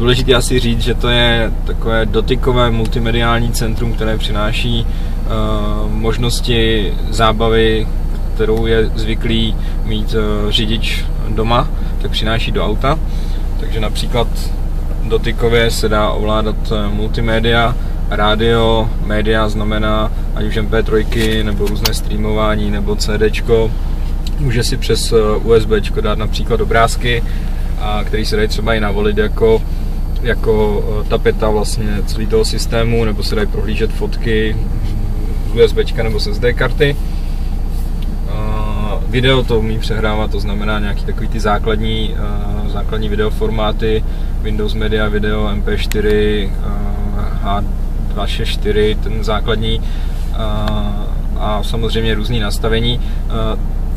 důležité asi říct, že to je takové dotykové multimediální centrum, které přináší uh, možnosti zábavy, kterou je zvyklý mít uh, řidič doma, tak přináší do auta. Takže například dotykově se dá ovládat multimédia, rádio, média znamená ať už MP3 nebo různé streamování nebo CDčko. Může si přes USB dát například obrázky, a který se dají třeba i navolit jako, jako eh, tapeta vlastně celý toho systému, nebo se dají prohlížet fotky z USB nebo z SD karty. Video to umí přehrávat, to znamená nějaký takový ty základní, uh, základní videoformáty, Windows Media Video, MP4, uh, H264, ten základní a samozřejmě různý nastavení.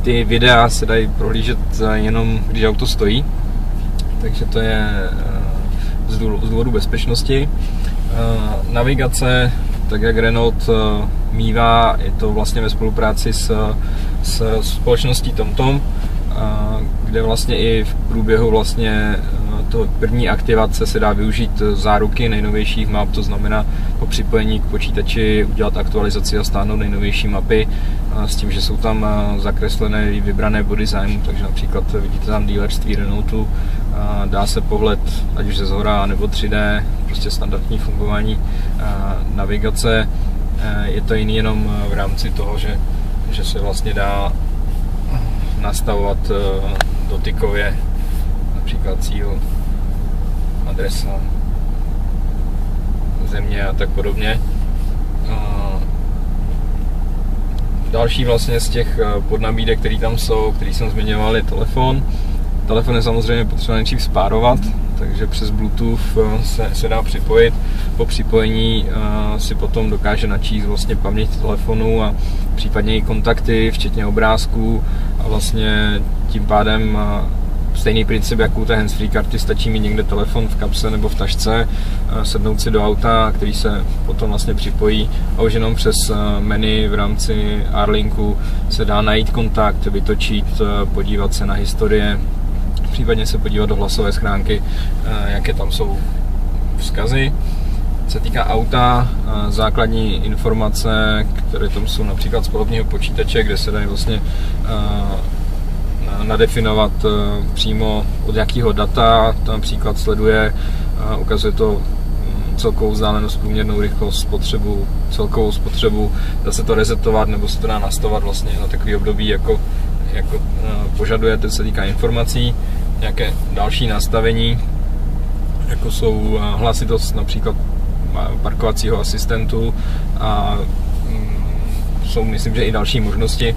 Ty videa se dají prohlížet jenom, když auto stojí, takže to je z důvodu bezpečnosti. Uh, navigace, tak jak Renault uh, mívá, je to vlastně ve spolupráci s, s společností TomTom, kde vlastně i v průběhu vlastně to první aktivace se dá využít záruky nejnovějších map, to znamená po připojení k počítači udělat aktualizaci a stáhnout nejnovější mapy s tím, že jsou tam zakreslené vybrané body zájmu, takže například vidíte tam dealerství Renaultu, dá se pohled ať už ze zhora nebo 3D, prostě standardní fungování navigace. Je to jiný jenom v rámci toho, že, že se vlastně dá nastavovat dotykově například cíl, adresa, země a tak podobně. Další vlastně z těch eh, podnabídek, které tam jsou, který jsem zmiňoval, je telefon. Telefon je samozřejmě potřeba nejdřív spárovat, takže přes Bluetooth eh, se, se dá připojit. Po připojení uh, si potom dokáže načíst vlastně paměť telefonu a případně i kontakty, včetně obrázků a vlastně tím pádem stejný princip jako u té handsfree karty, stačí mi někde telefon v kapse nebo v tašce, sednout si do auta, který se potom vlastně připojí a už jenom přes menu v rámci Arlinku se dá najít kontakt, vytočit, podívat se na historie, případně se podívat do hlasové schránky, jaké tam jsou vzkazy. Se týká auta, základní informace, které tam jsou například z palubního počítače, kde se dají vlastně nadefinovat eh, přímo od jakého data, například sleduje, ukazuje to mm, celkovou vzdálenost, průměrnou rychlost, spotřebu, celkovou spotřebu, dá se to resetovat nebo se to dá nastavovat vlastně na takový období, jako, jako eh, požadujete, se týká informací, nějaké další nastavení, jako jsou eh, hlasitost například parkovacího asistentu a mm, jsou myslím, že i další možnosti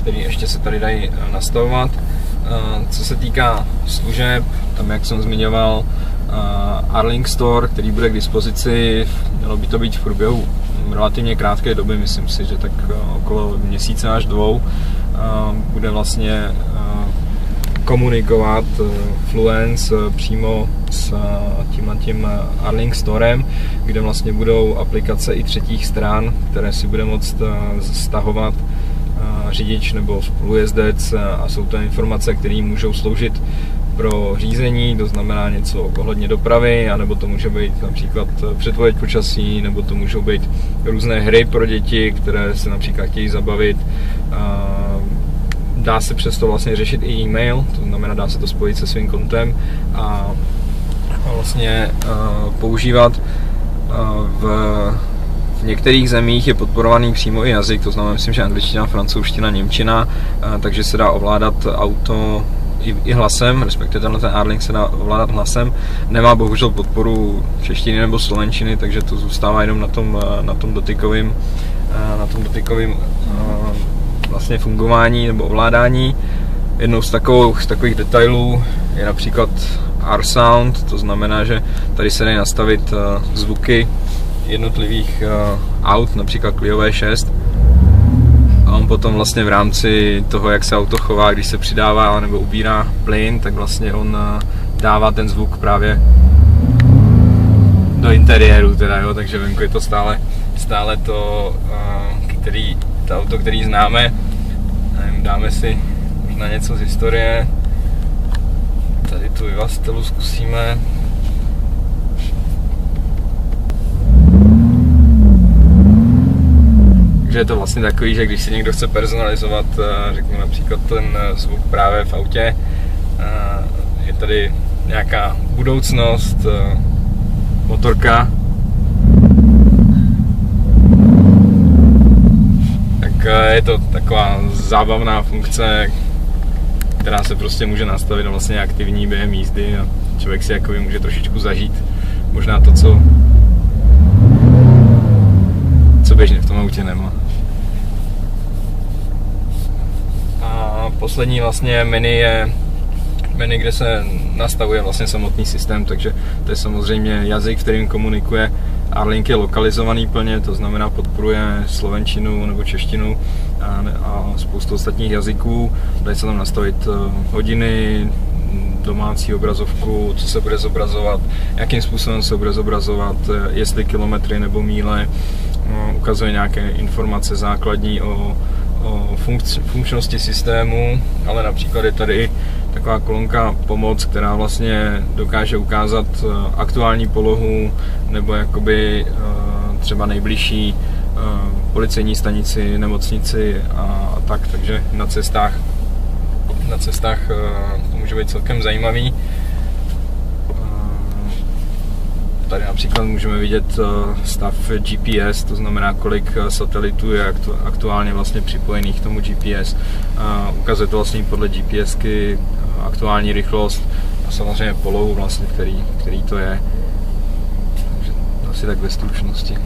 které ještě se tady dají eh, nastavovat. Eh, co se týká služeb, tam jak jsem zmiňoval, eh, Arling Store, který bude k dispozici, mělo by to být v průběhu relativně krátké doby, myslím si, že tak okolo měsíce až dvou, bude vlastně komunikovat Fluence přímo s tím, tím Arling Storem, kde vlastně budou aplikace i třetích stran, které si bude moct stahovat řidič nebo spolujezdec a jsou to informace, které můžou sloužit pro řízení, to znamená něco ohledně dopravy, anebo to může být například předpověď počasí, nebo to můžou být různé hry pro děti, které se například chtějí zabavit. Dá se přesto vlastně řešit i e-mail, to znamená dá se to spojit se svým kontem a vlastně používat v v některých zemích je podporovaný přímo i jazyk, to znamená, myslím, že angličtina, francouzština, němčina, takže se dá ovládat auto i, i hlasem, respektive tenhle ten Arling se dá ovládat hlasem. Nemá bohužel podporu češtiny nebo slovenčiny, takže to zůstává jenom na tom, na tom dotykovým, na tom dotykovým vlastně fungování nebo ovládání. Jednou z, takovou, z takových detailů je například R-Sound, to znamená, že tady se dají nastavit zvuky jednotlivých uh, aut, například Clio V6. A on potom vlastně v rámci toho, jak se auto chová, když se přidává nebo ubírá plyn, tak vlastně on uh, dává ten zvuk právě do interiéru teda, jo, takže venku je to stále, stále to, uh, který, to auto, který známe. Nevím, dáme si možná něco z historie. Tady tu vyvastelu zkusíme. Takže je to vlastně takový, že když si někdo chce personalizovat, řeknu například ten zvuk právě v autě, je tady nějaká budoucnost, motorka, tak je to taková zábavná funkce, která se prostě může nastavit vlastně aktivní během jízdy a člověk si jakoby může trošičku zažít možná to, co běžně v tom autě nemá. A poslední vlastně menu je menu, kde se nastavuje vlastně samotný systém, takže to je samozřejmě jazyk, kterým komunikuje. Arlink je lokalizovaný plně, to znamená podporuje slovenčinu nebo češtinu a, a spoustu ostatních jazyků. Dají se tam nastavit eh, hodiny, domácí obrazovku, co se bude zobrazovat, jakým způsobem se bude zobrazovat, eh, jestli kilometry nebo míle, ukazuje nějaké informace základní o, o funkčnosti systému, ale například je tady taková kolonka pomoc, která vlastně dokáže ukázat eh, aktuální polohu nebo jakoby třeba nejbližší policejní stanici, nemocnici a tak, takže na cestách na cestách to může být celkem zajímavý. Tady například můžeme vidět stav GPS, to znamená kolik satelitů je aktuálně vlastně připojených k tomu GPS. Ukazuje to vlastně podle GPSky aktuální rychlost a samozřejmě polohu vlastně, který, který to je. Takže asi tak ve stručnosti.